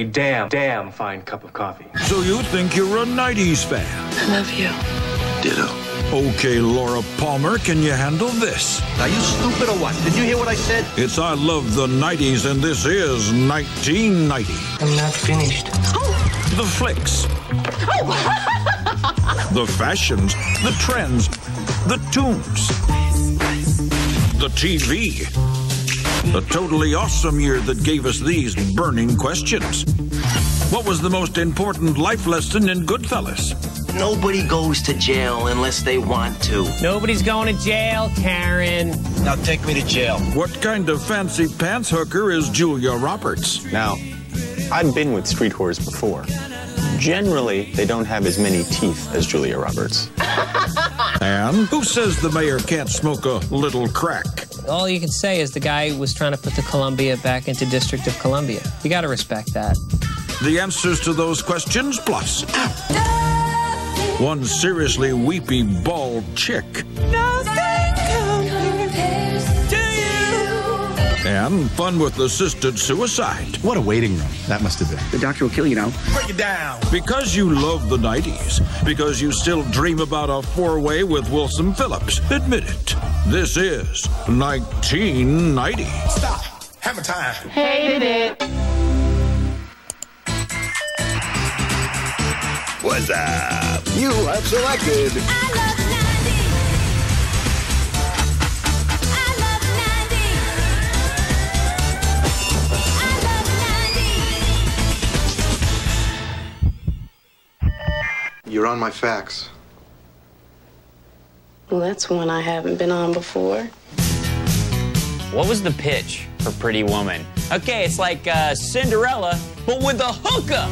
a damn, damn fine cup of coffee. So you think you're a 90s fan? I love you. Ditto. Okay, Laura Palmer, can you handle this? Are you stupid or what? Did you hear what I said? It's I Love the 90s, and this is 1990. I'm not finished. Oh. The flicks. Oh. the fashions, the trends, the tunes, the TV. The totally awesome year that gave us these burning questions. What was the most important life lesson in Goodfellas? Nobody goes to jail unless they want to. Nobody's going to jail, Karen. Now take me to jail. What kind of fancy pants hooker is Julia Roberts? Now, I've been with street whores before. Generally, they don't have as many teeth as Julia Roberts. And who says the mayor can't smoke a little crack? All you can say is the guy was trying to put the Columbia back into District of Columbia. You got to respect that. The answers to those questions, plus one seriously weepy bald chick. And fun with assisted suicide. What a waiting room that must have been. The doctor will kill you now. Break it down. Because you love the 90s. Because you still dream about a four way with Wilson Phillips. Admit it. This is 1990. Stop. Hammer time. Hated it. What's up? You have selected. You're on my fax. Well, that's one I haven't been on before. What was the pitch for Pretty Woman? Okay, it's like uh, Cinderella, but with a hookup.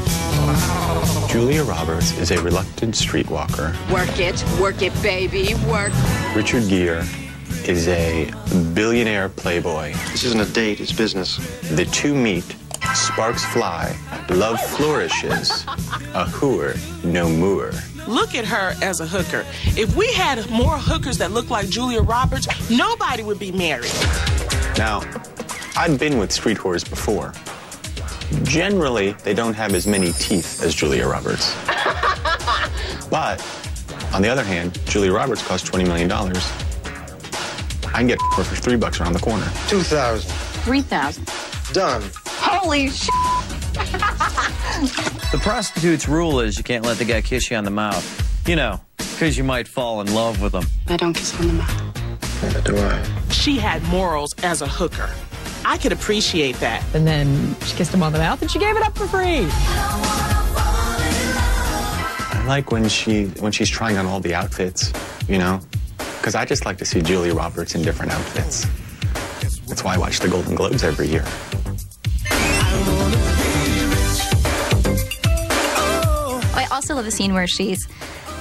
Julia Roberts is a reluctant streetwalker. Work it, work it, baby, work. Richard Gere is a billionaire playboy. This isn't a date, it's business. The two meet, sparks fly, love flourishes. A hooer, no moor. Look at her as a hooker. If we had more hookers that looked like Julia Roberts, nobody would be married. Now, I've been with street whores before. Generally, they don't have as many teeth as Julia Roberts. but, on the other hand, Julia Roberts cost $20 million. I can get her for three bucks around the corner. 2000 3,000. Done. Holy sh! The prostitute's rule is you can't let the guy kiss you on the mouth. You know, because you might fall in love with him. I don't kiss on the mouth. Neither do I. She had morals as a hooker. I could appreciate that. And then she kissed him on the mouth and she gave it up for free. I like when she when she's trying on all the outfits, you know, because I just like to see Julia Roberts in different outfits. That's why I watch the Golden Globes every year. I also love the scene where she's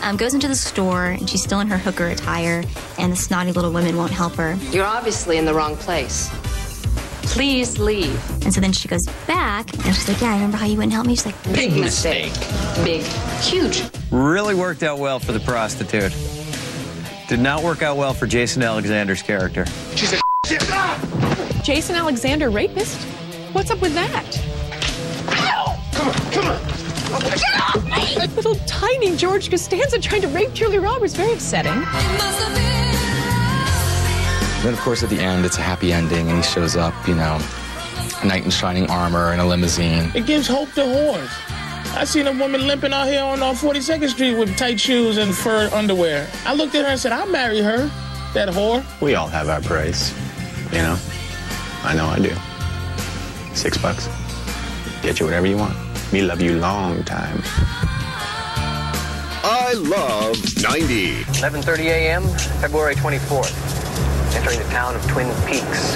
um, goes into the store and she's still in her hooker attire, and the snotty little women won't help her. You're obviously in the wrong place. Please leave. And so then she goes back and she's like, "Yeah, I remember how you wouldn't help me." She's like, Big mistake. Big. Huge. Really worked out well for the prostitute. Did not work out well for Jason Alexander's character. She's a shit. Ah! Jason Alexander, rapist? What's up with that? Come on, come on. Little tiny George Costanza trying to rape Julia Roberts. Very upsetting. Then, of course, at the end, it's a happy ending, and he shows up, you know, a knight in shining armor and a limousine. It gives hope to whores. I seen a woman limping out here on uh, 42nd Street with tight shoes and fur underwear. I looked at her and said, I'll marry her, that whore. We all have our price, you know. I know I do. Six bucks. Get you whatever you want. Me love you long time. I love 90. 11:30 a.m., February 24th. Entering the town of Twin Peaks.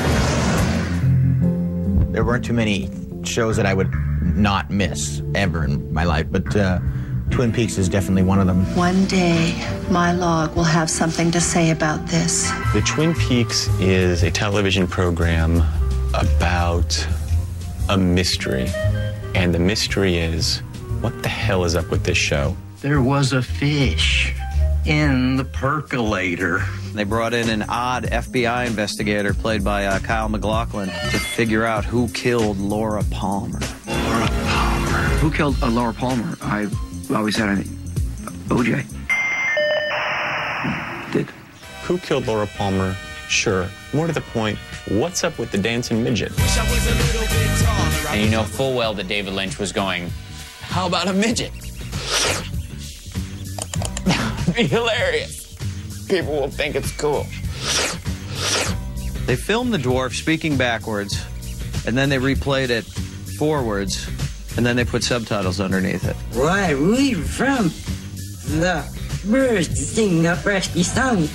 There weren't too many shows that I would not miss ever in my life, but uh, Twin Peaks is definitely one of them. One day, my log will have something to say about this. The Twin Peaks is a television program about a mystery. And the mystery is what the hell is up with this show? There was a fish in the percolator. They brought in an odd FBI investigator played by uh, Kyle MacLachlan to figure out who killed Laura Palmer. Laura Palmer. Who killed uh, Laura Palmer? I always said I think OJ. Did. Who killed Laura Palmer? Sure. More to the point, what's up with the dancing midget? And you know full well that David Lynch was going, how about a midget? Be hilarious. People will think it's cool. They filmed the dwarf speaking backwards, and then they replayed it forwards, and then they put subtitles underneath it. Why, we from the birds sing the Presti song.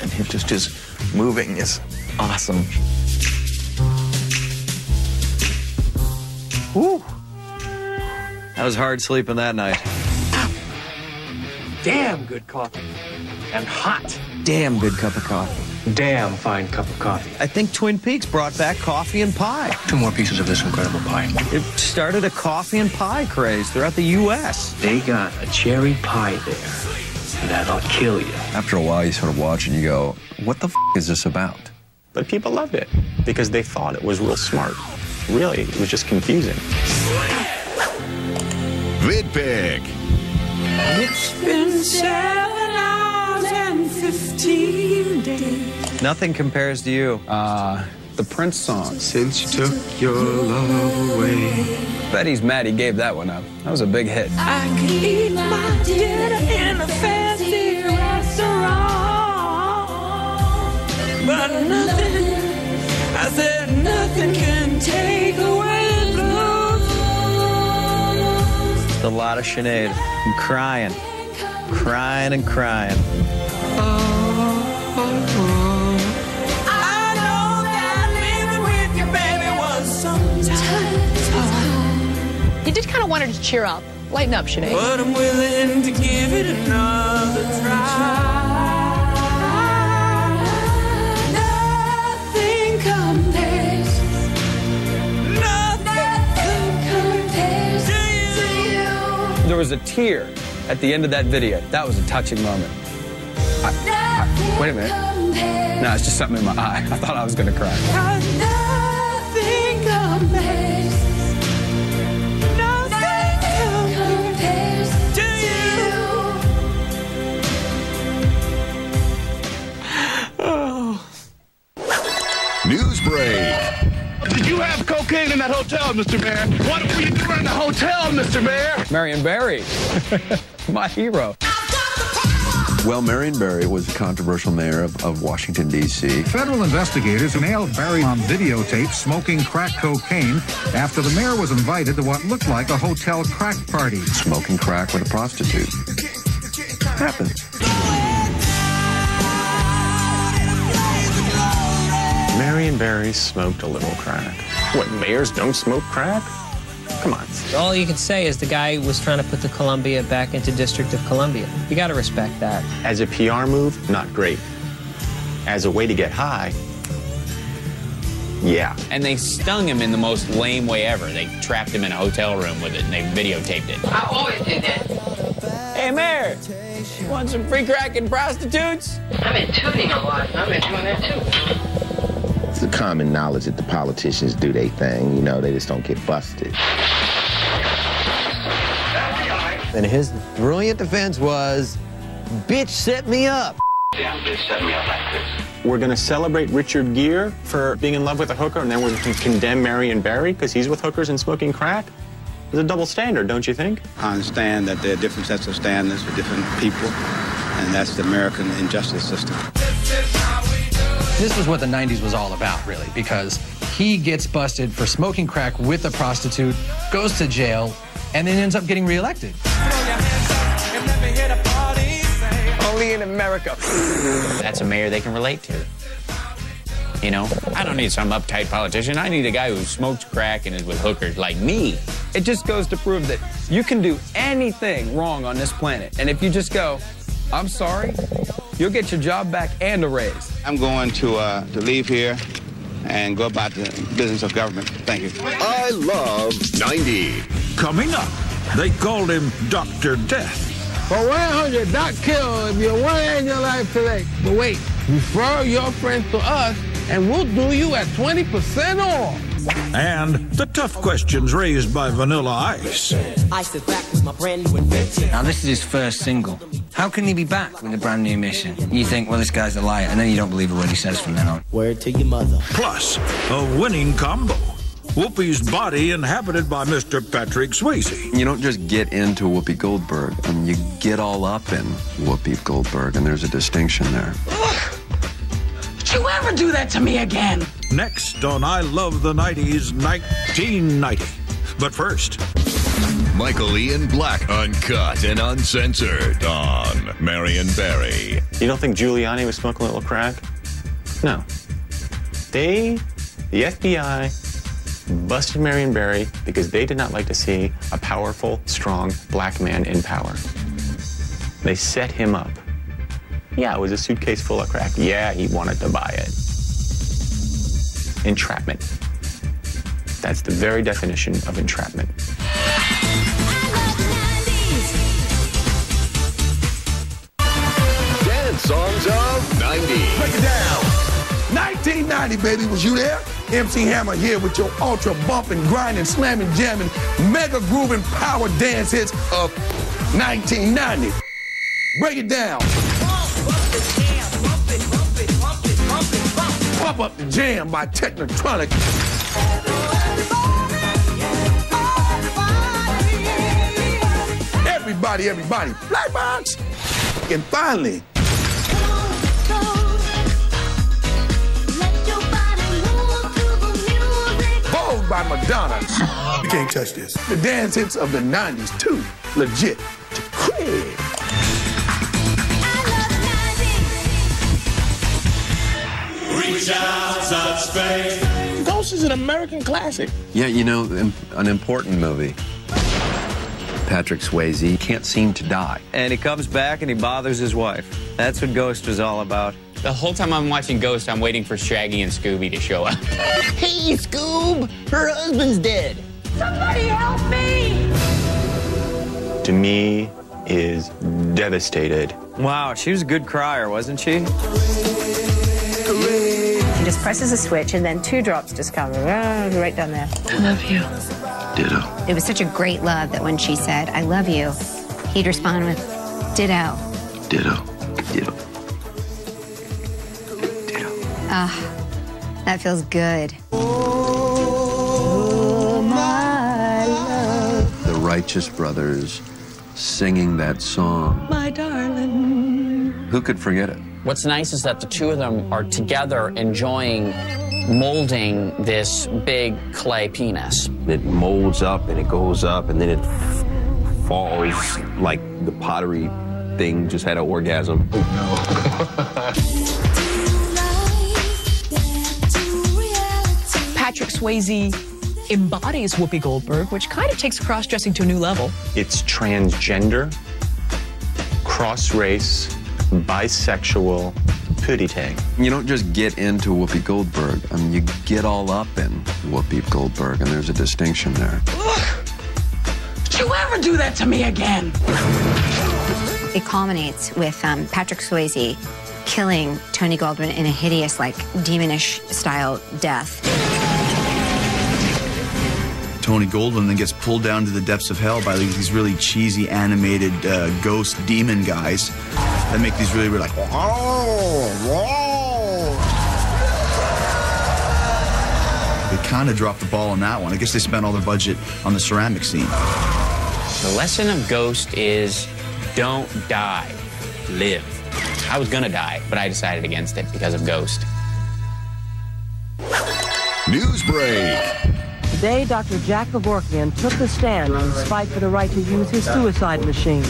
And him just just moving is awesome. Woo! That was hard sleeping that night. Damn good coffee. And hot. Damn good cup of coffee. Damn fine cup of coffee. I think Twin Peaks brought back coffee and pie. Two more pieces of this incredible pie. It started a coffee and pie craze throughout the U.S. They got a cherry pie there that'll kill you. After a while, you sort of watch and you go, what the f is this about? But people loved it because they thought it was real smart. Really, it was just confusing. VidPick. It's been seven hours and 15 days. Nothing compares to you. Uh, the Prince song. Since you took your love away. Betty's he's mad he gave that one up. That was a big hit. I could eat my dinner in a But nothing, I said nothing can take away the blues. A lot of Sinead. I'm crying. Crying and crying. I know that living with your baby was sometimes hard. He just kind of wanted to cheer up. Lighten up, Sinead. But I'm willing to give it another try. There was a tear at the end of that video. That was a touching moment. I, I, wait a minute. No, it's just something in my eye. I thought I was going to cry. Cocaine in that hotel, Mr. Mayor? What were you doing in the hotel, Mr. Mayor? Marion Barry, my hero. Well, Marion Barry was the controversial mayor of, of Washington, D.C. Federal investigators nailed Barry on videotape smoking crack cocaine after the mayor was invited to what looked like a hotel crack party. Smoking crack with a prostitute. Happened. Marion Barry smoked a little crack. What, mayors don't smoke crack? Come on. All you can say is the guy was trying to put the Columbia back into District of Columbia. You got to respect that. As a PR move, not great. As a way to get high, yeah. And they stung him in the most lame way ever. They trapped him in a hotel room with it and they videotaped it. I always did that. Hey, Mayor, you want some free crack and prostitutes? I've been tuning a lot. I've been doing that too. It's the common knowledge that the politicians do their thing. You know, they just don't get busted. And his brilliant defense was, bitch set me up. Yeah, bitch set me up like this. We're going to celebrate Richard Gere for being in love with a hooker, and then we're going to condemn Marion Barry because he's with hookers and smoking crack? There's a double standard, don't you think? I understand that there are different sets of standards for different people, and that's the American injustice system. This was what the 90s was all about, really, because he gets busted for smoking crack with a prostitute, goes to jail, and then ends up getting reelected. Only in America. That's a mayor they can relate to. You know, I don't need some uptight politician. I need a guy who smokes crack and is with hookers like me. It just goes to prove that you can do anything wrong on this planet. And if you just go, I'm sorry, you'll get your job back and a raise. I'm going to, uh, to leave here and go about the business of government. Thank you. I love 90. Coming up, they called him Dr. Death. For 100, not kill if you're one day in your life today. But wait, refer your friends to us and we'll do you at 20% off. And the tough questions raised by Vanilla Ice. I sit back with my brand new invention. Now, this is his first single. How can he be back with a brand new mission? You think, well, this guy's a liar, and then you don't believe a word he says from then on. Word to your mother. Plus, a winning combo. Whoopi's body inhabited by Mr. Patrick Swayze. You don't just get into Whoopi Goldberg. and you get all up in Whoopi Goldberg, and there's a distinction there. Don't you ever do that to me again? Next on I Love the 90s 1990. But first, Michael Ian Black, uncut and uncensored on Marion Barry. You don't think Giuliani was smoking a little crack? No. They, the FBI, busted Marion Barry because they did not like to see a powerful, strong black man in power. They set him up. Yeah, it was a suitcase full of crack. Yeah, he wanted to buy it. Entrapment. That's the very definition of entrapment. Dance songs of 90. Break it down. 1990, baby, was you there? MC Hammer here with your ultra bumping, grinding, slamming, jamming, mega grooving power dance hits of 1990. Break it down. Pump up the jam by Technotronic. Everybody, everybody, Black Box. And finally, Vogue by Madonna. You can't touch this. The dance hits of the 90s, too. Legit. To crib. Reach out, touch faith. Ghost is an American classic. Yeah, you know, an important movie. Patrick Swayze can't seem to die. And he comes back and he bothers his wife. That's what Ghost was all about. The whole time I'm watching Ghost, I'm waiting for Shaggy and Scooby to show up. Hey, Scoob! Her husband's dead. Somebody help me! To me, is devastated. Wow, she was a good crier, wasn't she? He just presses a switch and then two drops just come right down there. I love you. Ditto. It was such a great love that when she said, I love you, he'd respond with, ditto. Ditto. Ditto. Ah, that feels good. The Righteous Brothers singing that song. My darling. Who could forget it? What's nice is that the two of them are together enjoying molding this big clay penis. It molds up and it goes up and then it f- falls like the pottery thing just had an orgasm. No. Patrick Swayze embodies Whoopi Goldberg, which kind of takes cross dressing to a new level. It's transgender, cross race, bisexual, pootie tang. You don't just get into Whoopi Goldberg. I mean, you get all up in Whoopi Goldberg, and there's a distinction there. Don't you ever do that to me again? It culminates with um, Patrick Swayze killing Tony Goldwyn in a hideous, like, demonish style death. Tony Goldwyn then gets pulled down to the depths of hell by these really cheesy animated uh, ghost demon guys that make these really, really like. Oh, whoa. They kind of dropped the ball on that one. I guess they spent all their budget on the ceramic scene. The lesson of Ghost is don't die, live. I was gonna die, but I decided against it because of Ghost. News break. Today, Dr. Jack Kevorkian took the stand in his fight for the right to use his suicide machine.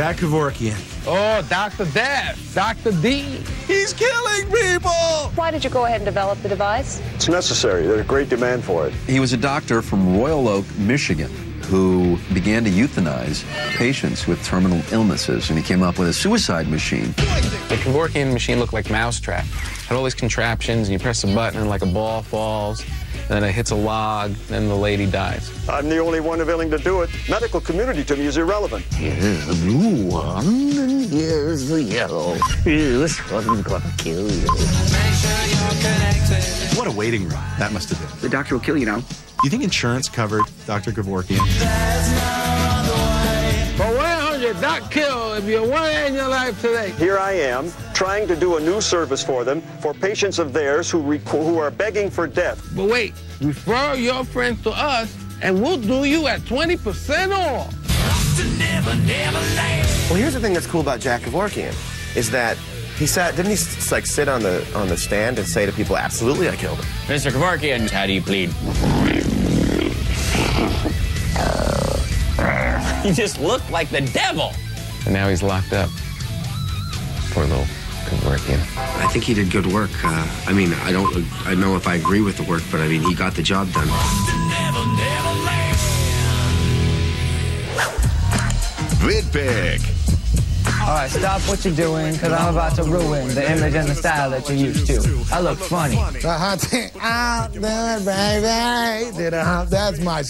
Jack Kevorkian. Oh, Dr. Death, Dr. D. He's killing people! Why did you go ahead and develop the device? It's necessary. There's a great demand for it. He was a doctor from Royal Oak, Michigan, who began to euthanize patients with terminal illnesses, and he came up with a suicide machine. The Kevorkian machine looked like Mousetrap. Had all these contraptions, and you press a button, and like a ball falls, and then it hits a log, and the lady dies. I'm the only one willing to do it. Medical community to me is irrelevant. Here's the blue one, and here's the yellow. This one's gonna kill you. What a waiting room that must have been. The doctor will kill you now. Do you think insurance covered Dr. Kevorkian? For 100, Doc Kill, if you're one day in your life today. Here I am, trying to do a new service for them, for patients of theirs who, rec- who are begging for death. But wait, refer your friends to us, and we'll do you at 20% off. Well, here's the thing that's cool about Jack Kevorkian is that he sat, didn't he like sit on the on the stand and say to people, "Absolutely, I killed him." Mr. Kevorkian, how do you plead? He just looked like the devil. And now he's locked up. Poor little Kevorkian. I think he did good work. Uh, I mean, I don't, I know if I agree with the work, but I mean, he got the job done. VidPick. All right, stop what you're doing, because I'm about to ruin the image and the style that you're used to. I look funny. The hunting out there, baby. Did a hump. That's my.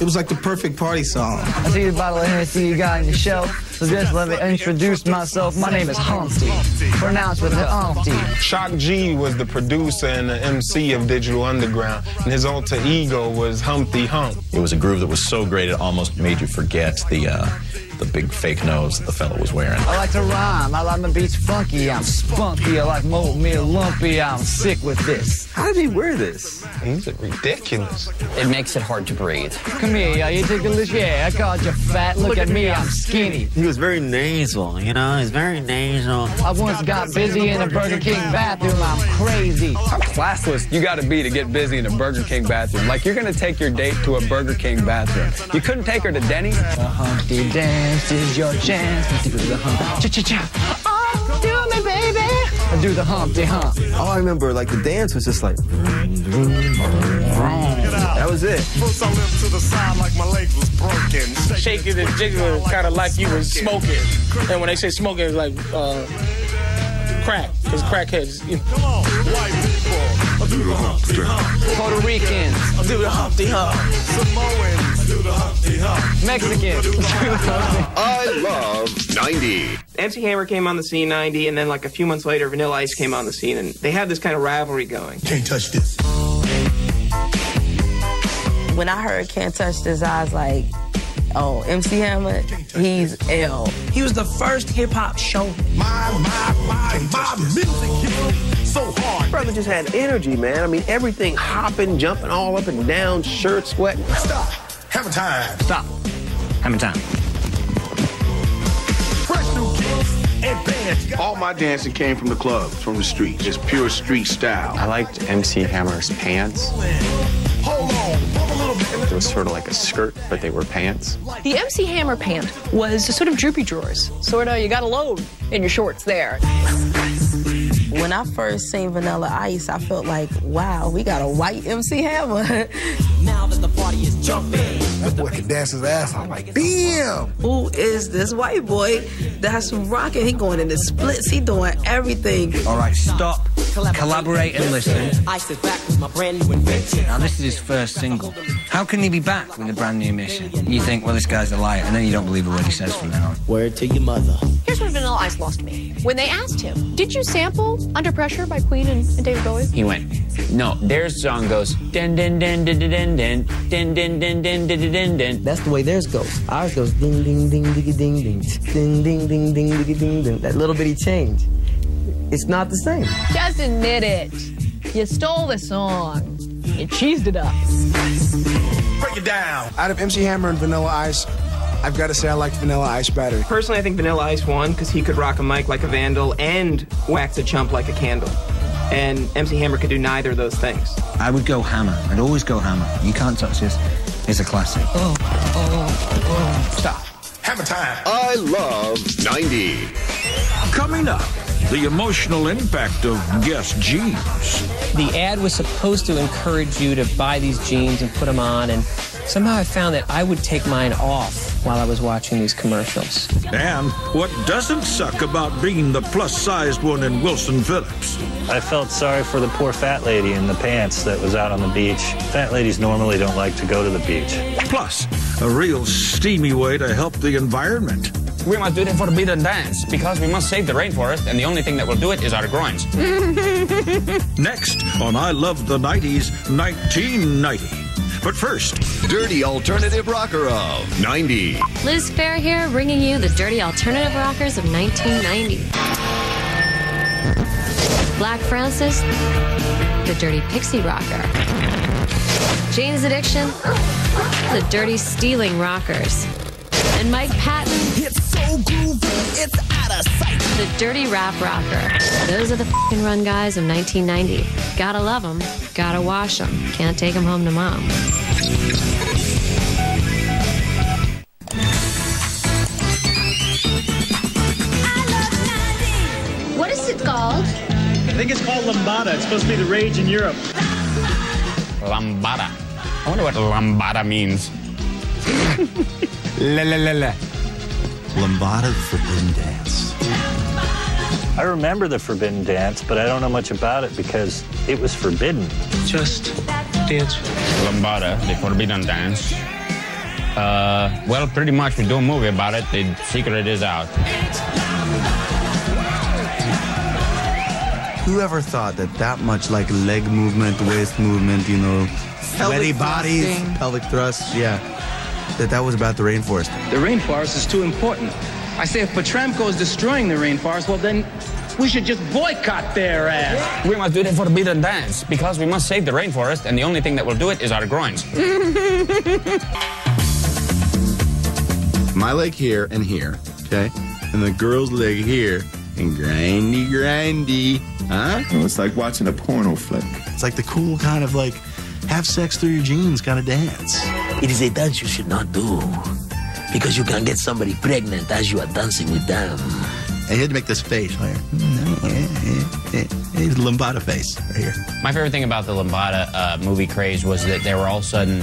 It was like the perfect party song. I see the bottle of Hennessy you got on your shelf, so just let me introduce myself. My name is Humpty, pronounced with an umpty. Shock G was the producer and the MC of Digital Underground, and his alter ego was Humpty Hump. It was a groove that was so great it almost made you forget the uh, the big fake nose that the fellow was wearing. I like to rhyme, I like my beats funky, I'm spunky, I like mold meal lumpy, I'm sick with this. How did he wear this? He's ridiculous. It makes it hard to breathe. Come here, yeah, you ticklish, yeah, I called you fat, look, at me, I'm skinny. He was very nasal, you know? He's very nasal. I once got busy in a Burger King bathroom, I'm crazy. How classless you got to be to get busy in a Burger King bathroom? Like you're going to take your date to a Burger King bathroom. You couldn't take her to Denny's? The Humpty dance is your chance the hump. Cha-cha-cha. Oh, do me, baby. I do the Humpty Hump. All I remember, like the dance was just like. That was it. First I limped to the side like my leg was broken. Shaking and jiggling, kind of like you was smoking. And when they say smoking, it's like uh, crack. It's crackheads. You know. Puerto Ricans. Do the Humpty Hump. Samoans do the Humpty Hump. Mexicans. I love 90. MC Hammer came on the scene 90, and then like a few months later, Vanilla Ice came on the scene, and they had this kind of rivalry going. Can't touch this. When I heard Can't Touch This, I was like, oh, MC Hammer, he's L. He was the first hip hop show. My, my, my, my music hit so hard. Brother just had energy, man. I mean, everything hopping, jumping all up and down, shirt sweating. Stop. Hammer time. Stop. Hammer time. Fresh new kicks and bands. All my dancing came from the clubs, from the streets. Just pure street style. I liked MC Hammer's pants. Hold on. Bump a little bit. It was sort of like a skirt, but they were pants. The MC Hammer pant was sort of droopy drawers. Sort of, you got a load in your shorts there. When I first seen Vanilla Ice, I felt like, wow, we got a white MC Hammer. Now that the party is jumping. That boy can dance his ass off. Like, damn. Who is this white boy that's rocking? He going in the splits. He doing everything. All right, stop, collaborate, and listen. I sit back with my brand new invention. Now, this is his first single. How can he be back with a brand new mission? You think, well, this guy's a liar, and then you don't believe a word he says from now on. Word to your mother. Here's where Vanilla Ice lost me. When they asked him, did you sample Under Pressure by Queen and, and David Bowie? He went, no, their song goes, din din din din din din din din din din din din din din. That's the way theirs goes. Ours goes ding ding ding diggy ding ding ding ding ding ding diggy ding ding. That little bitty change. It's not the same. Just admit it. You stole the song. You cheesed it up. Break it down. Out of MC Hammer and Vanilla Ice, I've got to say I like Vanilla Ice better. Personally, I think Vanilla Ice won because he could rock a mic like a vandal and wax a chump like a candle. And MC Hammer could do neither of those things. I would go Hammer. I'd always go Hammer. You can't touch this. It's a classic. Oh, oh, oh. Stop. Hammer time. I love 90. Coming up, the emotional impact of Guess jeans. The ad was supposed to encourage you to buy these jeans and put them on and somehow I found that I would take mine off while I was watching these commercials. And what doesn't suck about being the plus sized one in Wilson Phillips? I felt sorry for the poor fat lady in the pants that was out on the beach. Fat ladies normally don't like to go to the beach. Plus, a real steamy way to help the environment. We must do it for the beat and dance because we must save the rainforest, and the only thing that will do it is our groins. Next on I Love the 90s 1990. But first, Dirty Alternative Rocker of 90. Liz Phair here, bringing you the dirty alternative rockers of 1990. Black Francis, the dirty pixie rocker. Jane's Addiction, the dirty stealing rockers. And Mike Patton, it's so groovy, it's out of sight. The dirty rap rocker. Those are the fucking run guys of 1990. Gotta love them, gotta wash them, can't take them home to mom. What is it called? I think it's called Lambada. It's supposed to be the rage in Europe. Lambada. I wonder what lambada means. La la la la. Lambada the Forbidden Dance. I remember the Forbidden Dance, but I don't know much about it because it was forbidden. Just dance. Lambada, the forbidden dance. Uh, well, pretty much we do a movie about it. The secret is out. Whoever thought that that much like leg movement, waist movement, you know, sweaty bodies, thrusting. pelvic thrusts, yeah, that that was about the rainforest. The rainforest is too important. I say if Petramco is destroying the rainforest, well then we should just boycott their ass. We must do the forbidden dance because we must save the rainforest, and the only thing that will do it is our groins. My leg here and here, okay, and the girl's leg here, and grindy, grindy, huh? it's like watching a porno flick. It's like the cool kind of like have sex through your jeans kind of dance. It is a dance you should not do because you can get somebody pregnant as you are dancing with them. And he had to make this face right here. He's lambada face right here. My favorite thing about the Lambada uh, movie craze was that there were all of a sudden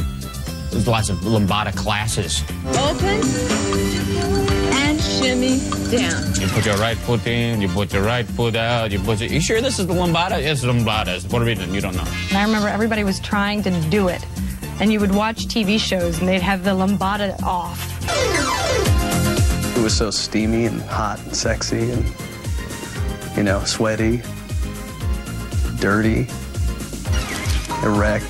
lots of Lambada classes. Open and shimmy down. You put your right foot in, you put your right foot out, you put your, you sure this is the Lambada? Yes, Lambada. It's Puerto Rican. You don't know. And I remember everybody was trying to do it. And you would watch TV shows and they'd have the lambada off. It was so steamy and hot and sexy and, you know, sweaty, dirty, erect.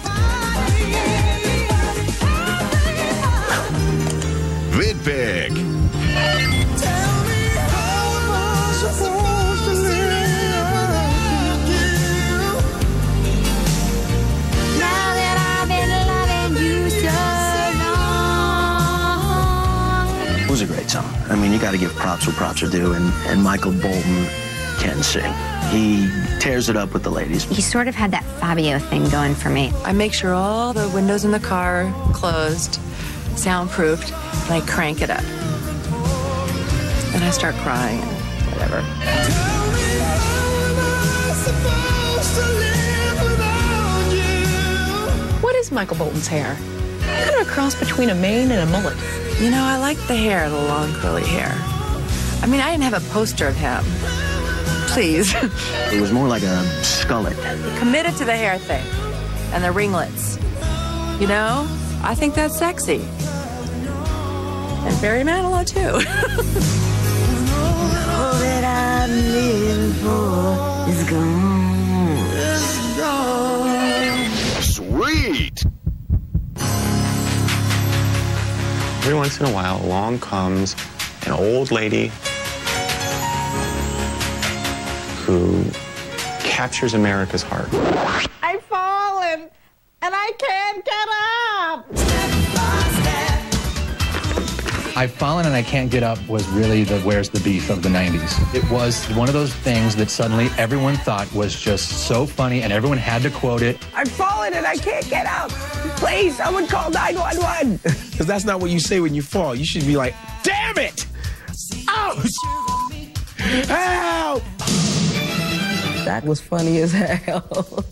VidPick. I mean, you got to give props where props are due, and, and Michael Bolton can sing. He tears it up with the ladies. He sort of had that Fabio thing going for me. I make sure all the windows in the car closed, soundproofed, and I crank it up. And I start crying, whatever. What is Michael Bolton's hair? Kind of a cross between a mane and a mullet. You know, I like the hair, the long curly hair. I mean, I didn't have a poster of him. Please. It was more like a skullet. Committed to the hair thing and the ringlets. You know, I think that's sexy. And Barry Manilow, too. All that I'm for is gone. Sweet. Every once in a while, along comes an old lady who captures America's heart. I've fallen and I can't get up. I've fallen and I can't get up was really the where's the beef of the 90s. It was one of those things that suddenly everyone thought was just so funny and everyone had to quote it. I've fallen and I can't get up. Please, someone call 911. Because that's not what you say when you fall. You should be like, damn it! Ouch! Help! That was funny as hell.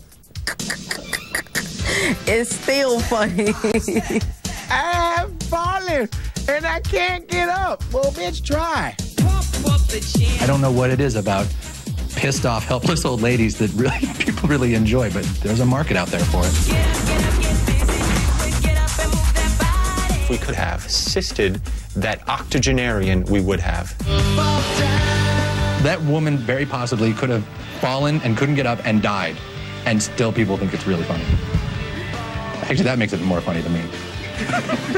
it's still funny. In and I can't get up. Well, bitch, try. I don't know what it is about pissed off, helpless old ladies that really people really enjoy, but there's a market out there for it. If we could have assisted that octogenarian, we would have. That woman very possibly could have fallen and couldn't get up and died, and still people think it's really funny. Actually, that makes it more funny to me.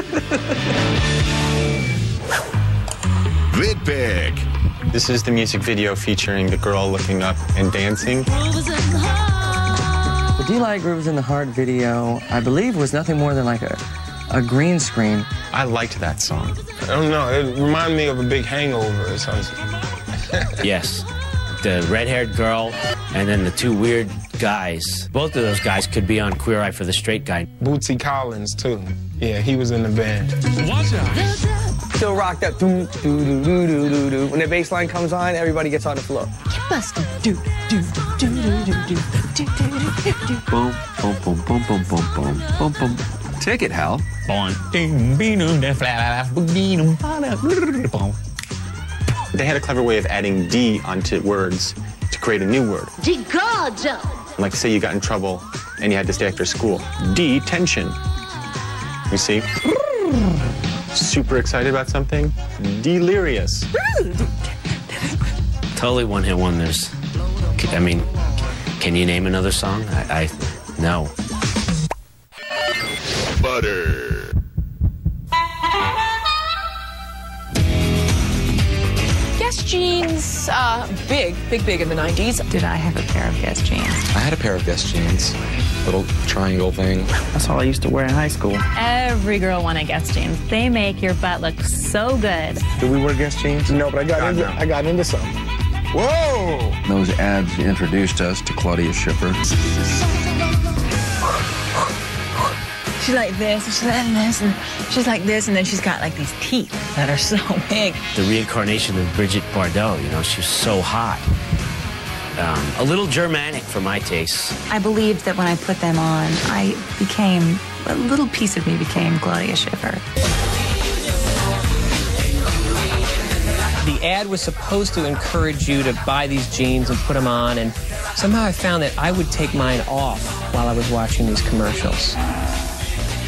VidPick. This is the music video featuring the girl looking up and dancing. The Deee-Lite Grooves in the Heart video, I believe, was nothing more than like a, a green screen. I liked that song. I don't know. It reminded me of a big hangover or something. yes. The red haired girl and then the two weird guys. Both of those guys could be on Queer Eye for the Straight Guy. Bootsy Collins, too. Yeah, he was in the band. Watch out. Still rock that doo doo doo doo doo doo doo. When the bass line comes on, everybody gets on the floor. Get busted. Do, do, do, do, do, do, do, do, do, do. Boom, boom, boom, boom, boom, boom, boom, boom, boom. Take it, Hal. They had a clever way of adding D onto words to create a new word. Decojo. Like, say you got in trouble and you had to stay after school. Detention. You see? Super excited about something? Delirious. Totally one hit wonders. I mean, can you name another song? I, I no. Butter. Jeans, uh, big, big, big in the 90s. Did I have a pair of Guess jeans? I had a pair of Guess jeans, little triangle thing. That's all I used to wear in high school. Every girl wanted Guess jeans. They make your butt look so good. Do we wear Guess jeans? No, but I got into I got into some. Whoa! Those ads introduced us to Claudia Schiffer. She's like this, and she's like this, and she's like this, and then she's got like these teeth that are so big. The reincarnation of Brigitte Bardot, you know, she's so hot. Um, a little Germanic for my tastes. I believed that when I put them on, I became, a little piece of me became Claudia Schiffer. The ad was supposed to encourage you to buy these jeans and put them on, and somehow I found that I would take mine off while I was watching these commercials.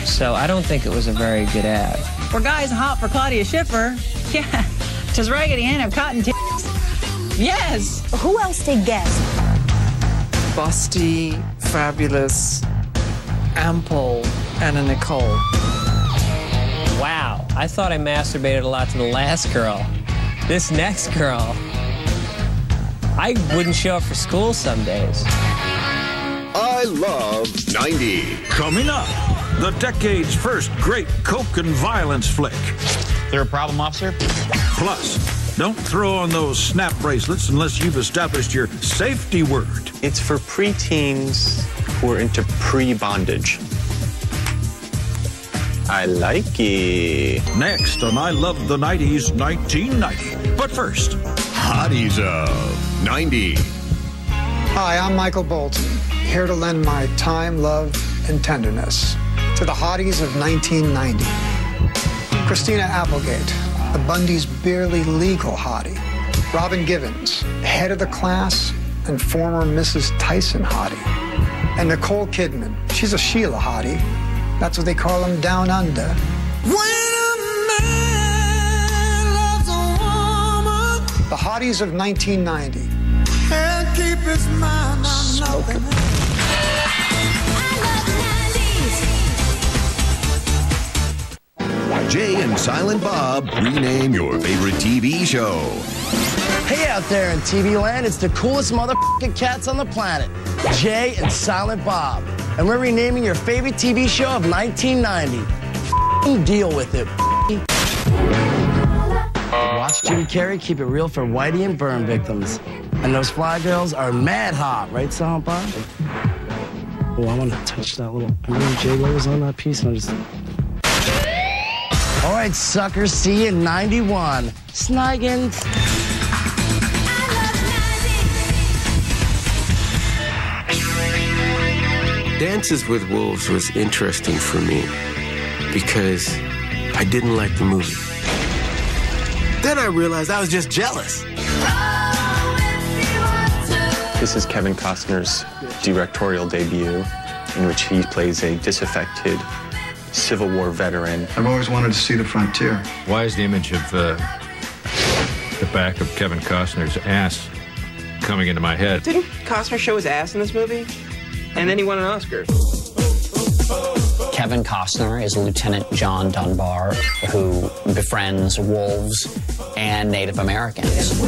So I don't think it was a very good ad. For guys hot for Claudia Schiffer, yeah, just raggedy Ann of cotton tits. Yes. Who else did Guess? Busty, fabulous, ample, Anna Nicole. Wow, I thought I masturbated a lot to the last girl. This next girl, I wouldn't show up for school some days. I love 90. Coming up, the decade's first great coke and violence flick. There a problem, officer? Plus, don't throw on those snap bracelets unless you've established your safety word. It's for preteens who are into pre-bondage. I like it. Next on I Love the 90s 1990. But first, Hotties of 90. Hi, I'm Michael Bolton, here to lend my time, love, and tenderness to the hotties of 1990. Christina Applegate, the Bundy's barely legal hottie. Robin Givens, head of the class and former Mrs. Tyson hottie. And Nicole Kidman, she's a Sheila hottie. That's what they call them down under. The hotties of 1990. Smoking. Jay and Silent Bob rename your favorite TV show. Hey out there in TV land, it's the coolest motherfucking cats on the planet, Jay and Silent Bob. And we're renaming your favorite TV show of 1990. F***ing deal with it. Watch Judy Carey keep it real for Whitey and burn victims. And those fly girls are mad hot, right, Silent Bob? Oh, I want to touch that little. I remember Jay Lo was on that piece, and I just. All right, suckers, see you in 91. Sniggins. Dances with Wolves was interesting for me because I didn't like the movie. Then I realized I was just jealous. This is Kevin Costner's directorial debut, in which he plays a disaffected Civil War veteran. I've always wanted to see the frontier. Why is the image of uh, the back of Kevin Costner's ass coming into my head? Didn't Costner show his ass in this movie? And then he won an Oscar. Kevin Costner is Lieutenant John Dunbar, who befriends wolves and Native Americans.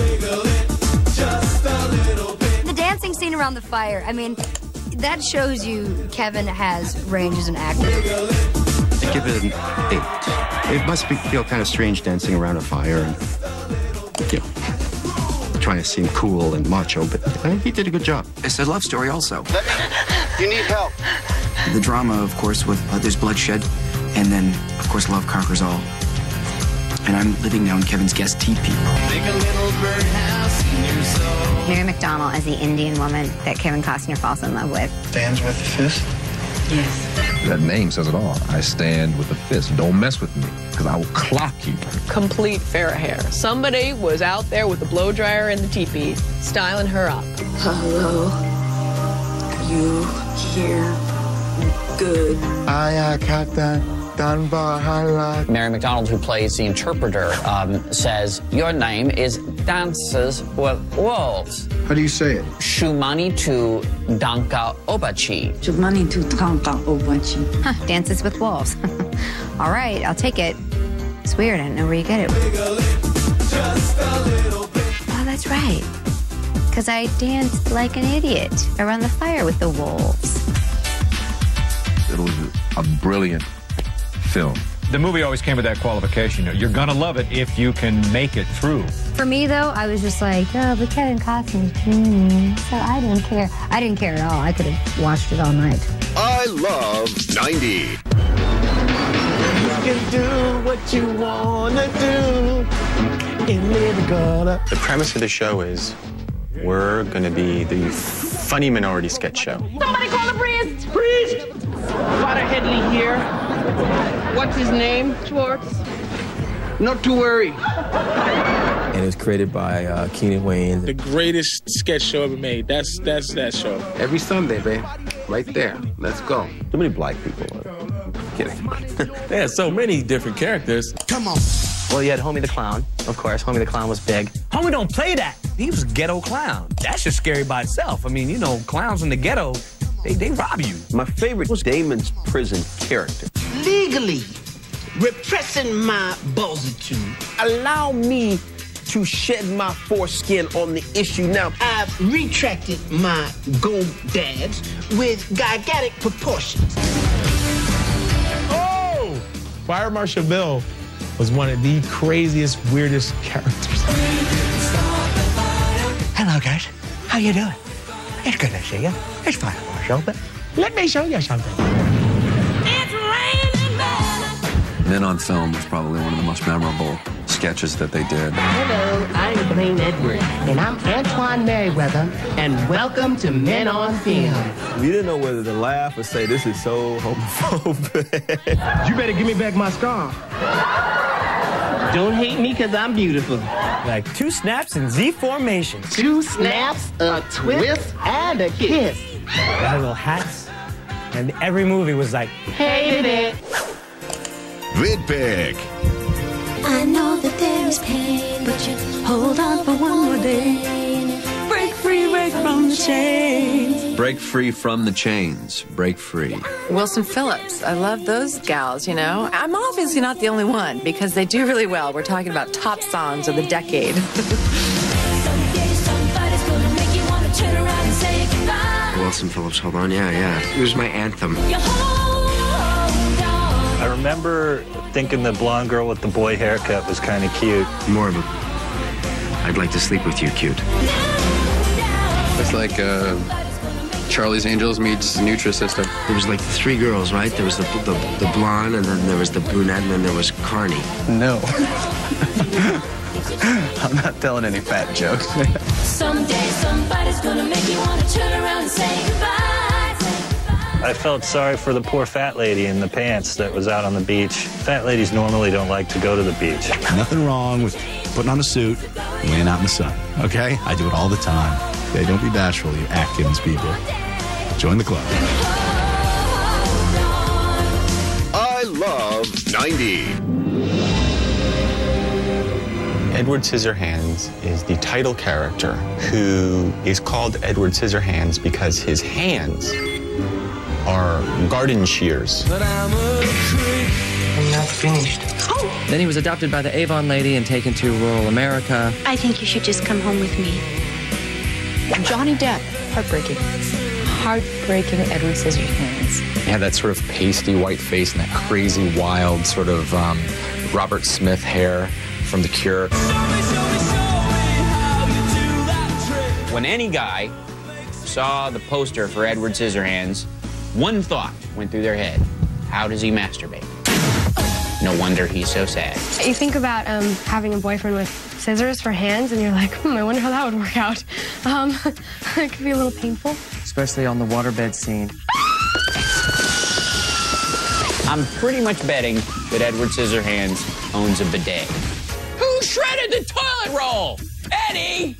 The dancing scene around the fire, I mean, that shows you Kevin has range as an actor. I give it an eight. It must be, feel kind of strange dancing around a fire and, you know, trying to seem cool and macho, but I think he did a good job. It's a love story, also. You need help. The drama, of course, with uh, there's bloodshed, and then, of course, love conquers all. And I'm living now in Kevin's guest teepee. Mary McDonnell as the Indian woman that Kevin Costner falls in love with. Stands with the fist? Yes. That name says it all. I stand with a fist. Don't mess with me, because I will clock you. Complete fair hair. Somebody was out there with a blow dryer in the teepee, styling her up. Hello. You here? Good. I uh, Captain Dunbar highlight. Mary McDonnell, who plays the interpreter, um, says, Your name is Dances with Wolves. How do you say it? Shumani to Danka Obachi. Chumani tu tanka obachi. Huh, Dances with Wolves. All right, I'll take it. It's weird, I don't know where you get it. Oh, that's right. Because I danced like an idiot around the fire with the wolves. It was a brilliant film. The movie always came with that qualification. You're gonna love it if you can make it through. For me, though, I was just like, oh, but Kevin Costner's dreaming. So I didn't care. I didn't care at all. I could have watched it all night. I love 90. You can do what you wanna do. In the gutter. The premise of the show is we're going to be the funny minority sketch show. Somebody call the priest! Priest! Father Headley here. What's his name, Schwartz? Not to worry. And it was created by uh, Keenan Wayne. The greatest sketch show ever made. That's that's that show. Every Sunday, babe. Right there. Let's go. Too many black people. I'm Kidding. they had so many different characters. Come on. Well, you had Homie the Clown, of course. Homie the Clown was big. Homie don't play that. He was a ghetto clown. That's just scary by itself. I mean, you know, clowns in the ghetto, they, they rob you. My favorite was Damon's prison character. Legally repressing my buzzitude. Allow me to shed my foreskin on the issue now. I've retracted my gold dabs with gigantic proportions. Oh! Fire Marshal Bill was one of the craziest, weirdest characters. Hello, guys. How you doing? It's good to see you. It's Fire Marshal, but let me show you something. Men on Film was probably one of the most memorable sketches that they did. Hello, I'm Blaine Edwards, and I'm Antoine Merriweather, and welcome to Men on Film. We didn't know whether to laugh or say this is so homophobic. You better give me back my scarf. Don't hate me because I'm beautiful. Like two snaps in Z formation. Two snaps, a twist, and a kiss. They had little hats. And every movie was like, Hated it. VidPick. I know that there is pain, but you hold on for one more day. Break free, break from the chains. Break free from the chains. Break free. Wilson Phillips. I love those gals, you know. I'm obviously not the only one because they do really well. We're talking about top songs of the decade. Somebody's gonna make you wanna turn around and say goodbye. Wilson Phillips, hold on. Yeah, yeah. It was my anthem. You hold on. I remember thinking the blonde girl with the boy haircut was kind of cute. More of a. I'd like to sleep with you, cute. It's like uh, Charlie's Angels meets Nutrisystem. There was like three girls, right? There was the, the the blonde, and then there was the brunette, and then there was Carnie. No. I'm not telling any fat jokes. Someday somebody's gonna make you wanna turn around and say goodbye. I felt sorry for the poor fat lady in the pants that was out on the beach. Fat ladies normally don't like to go to the beach. Nothing wrong with putting on a suit and laying out in the sun, okay? I do it all the time. Okay, don't be bashful, you Atkins people. Join the club. I love 90. Edward Scissorhands is the title character who is called Edward Scissorhands because his hands are garden shears. I'm not finished. Oh! Then he was adopted by the Avon lady and taken to rural America. I think you should just come home with me. Johnny Depp, heartbreaking. Heartbreaking Edward Scissorhands. He had that sort of pasty white face and that crazy, wild sort of um, Robert Smith hair from The Cure. When any guy saw the poster for Edward Scissorhands, one thought went through their head. How does he masturbate? No wonder he's so sad. You think about um, having a boyfriend with scissors for hands, and you're like, hmm, I wonder how that would work out. Um, it could be a little painful. Especially on the waterbed scene. I'm pretty much betting that Edward Scissorhands owns a bidet. Who shredded the toilet roll? Eddie!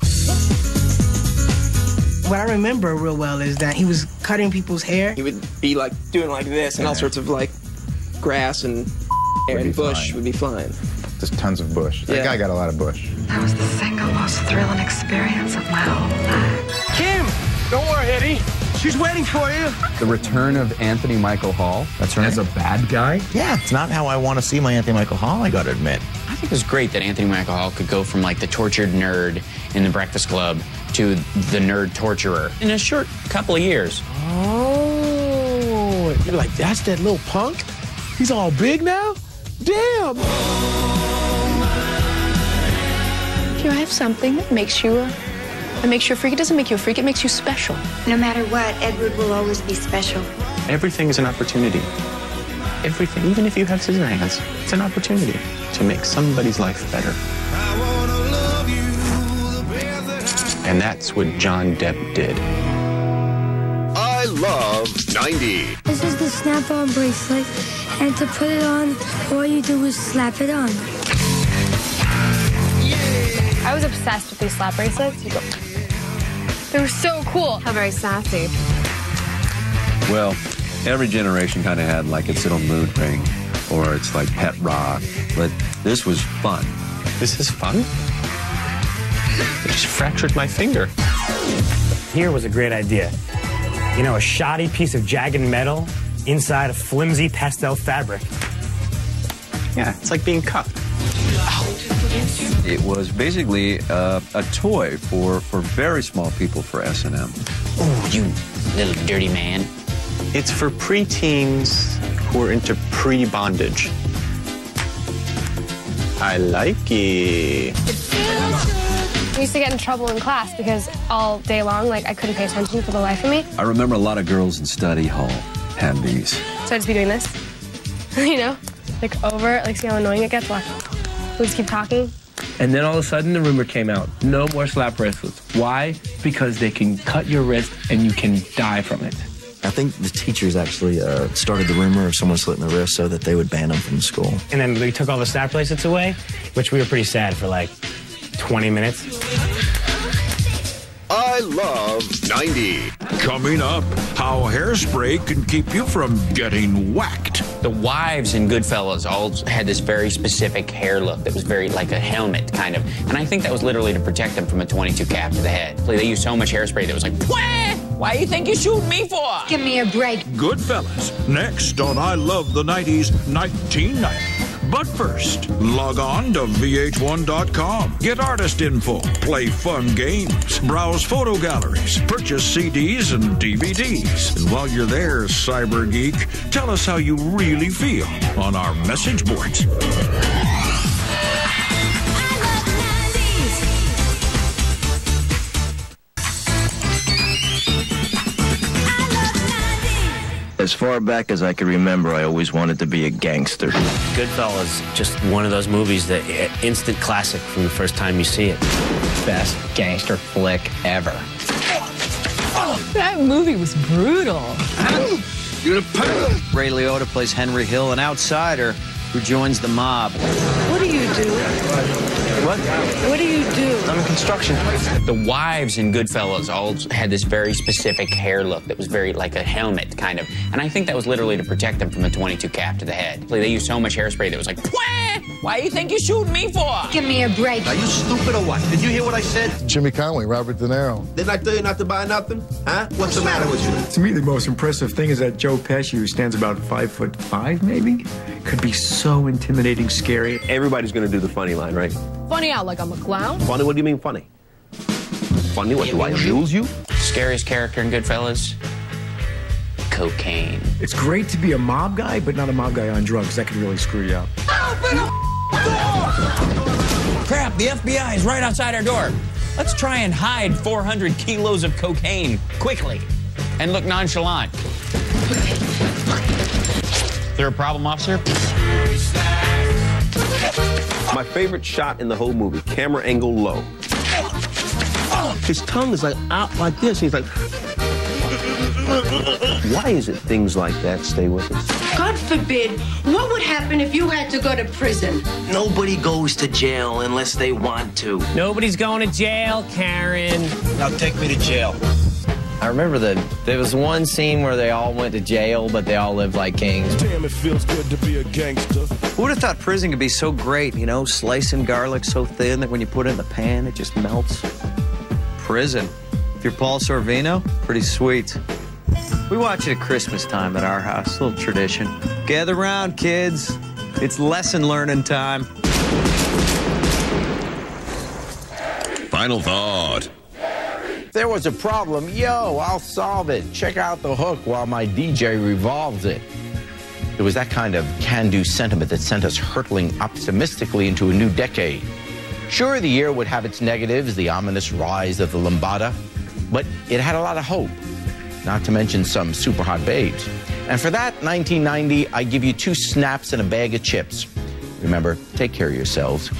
What I remember real well is that he was cutting people's hair. He would be like doing like this, and all sorts of like grass and Would be and bush flying. would be flying. Just tons of bush. That Yeah. guy got a lot of bush. That was the single most thrilling experience of my whole life. Kim, don't worry, Eddie. She's waiting for you. The return of Anthony Michael Hall. That's right. As a bad guy. Yeah, it's not how I want to see my Anthony Michael Hall, I gotta admit. I think it was great that Anthony Michael Hall could go from like the tortured nerd in the Breakfast Club to the nerd torturer in a short couple of years. Oh, you're like, that's that little punk? He's all big now? Damn! If you have something that makes you a, that makes you a freak, it doesn't make you a freak, it makes you special. No matter what, Edward will always be special. Everything is an opportunity. Everything, even if you have scissor hands, it's an opportunity to make somebody's life better. And that's what John Depp did. I love 90. This is the snap-on bracelet, and to put it on, all you do is slap it on. I was obsessed with these slap bracelets. They were so cool. How very sassy. Well, every generation kind of had like its little mood ring or it's like pet rock, but this was fun. This is fun? I just fractured my finger. Here was a great idea. You know, a shoddy piece of jagged metal inside a flimsy pastel fabric. Yeah, it's like being cuffed. It was basically uh, a toy for, for very small people for S&M. Oh, you little dirty man. It's for preteens who are into pre-bondage. I like it. I used to get in trouble in class because all day long, like, I couldn't pay attention for the life of me. I remember a lot of girls in study hall had these. So I'd just be doing this, you know, like over, like, see how annoying it gets? Watch. We just keep talking. And then all of a sudden, the rumor came out no more slap bracelets. Why? Because they can cut your wrist and you can die from it. I think the teachers actually uh, started the rumor of someone slitting their wrist so that they would ban them from the school. And then we took all the snap bracelets away, which we were pretty sad for like 20 minutes. I love 90. Coming up, how hairspray can keep you from getting whacked. The wives in Goodfellas all had this very specific hair look that was very like a helmet, kind of. And I think that was literally to protect them from a 22 cap to the head. They used so much hairspray that it was like, Wah! Why do you think you shoot me for? Give me a break. Goodfellas, next on I Love the 90s 1990. But first, log on to VH1.com. Get artist info, play fun games, browse photo galleries, purchase CDs and DVDs. And while you're there, Cyber Geek, tell us how you really feel on our message boards. As far back as I can remember, I always wanted to be a gangster. Goodfellas, just one of those movies that eh, instant classic from the first time you see it. Best gangster flick ever. That movie was brutal. You're the Ray Liotta plays Henry Hill, an outsider who joins the mob. What do? What? What do you do? I'm in construction. The wives in Goodfellas all had this very specific hair look that was very like a helmet, kind of. And I think that was literally to protect them from a 22 cap to the head. Like, They used so much hairspray that was like! Why do you think you shooting me for? Give me a break. Are you stupid or what? Did you hear what I said? Jimmy Conway, Robert De Niro. Didn't I tell you not to buy nothing? Huh? What's the matter with you? To me, the most impressive thing is that Joe Pesci, who stands about five foot five, maybe, could be so intimidating, scary. Everybody's gonna do the funny line, right? Funny out like I'm a clown. Funny? What do you mean funny? Funny? What do I amuse you? Scariest character in Goodfellas? Cocaine. It's great to be a mob guy, but not a mob guy on drugs. That could really screw you up. Crap, the FBI is right outside our door. Let's try and hide 400 kilos of cocaine quickly and look nonchalant. There a problem, officer? My favorite shot in the whole movie, camera angle low. His tongue is like out like this. He's like, why is it things like that stay with us? God forbid, what would happen if you had to go to prison? Nobody goes to jail unless they want to. Nobody's going to jail, Karen. Now take me to jail. I remember that there was one scene where they all went to jail, but they all lived like kings. Damn, it feels good to be a gangster. Who would have thought prison could be so great? You know, slicing garlic so thin that when you put it in the pan, it just melts. Prison. If you're Paul Sorvino, pretty sweet. We watch it at Christmas time at our house, a little tradition. Gather round, kids. It's lesson learning time. Final thought. there was a problem, yo, I'll solve it. Check out the hook while my DJ revolves it. It was that kind of can do sentiment that sent us hurtling optimistically into a new decade. Sure, the year would have its negatives, the ominous rise of the lambada, but it had a lot of hope, not to mention some super hot babes. And for that, 1990, I give you two snaps and a bag of chips. Remember, take care of yourselves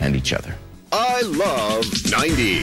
and each other. I love 90.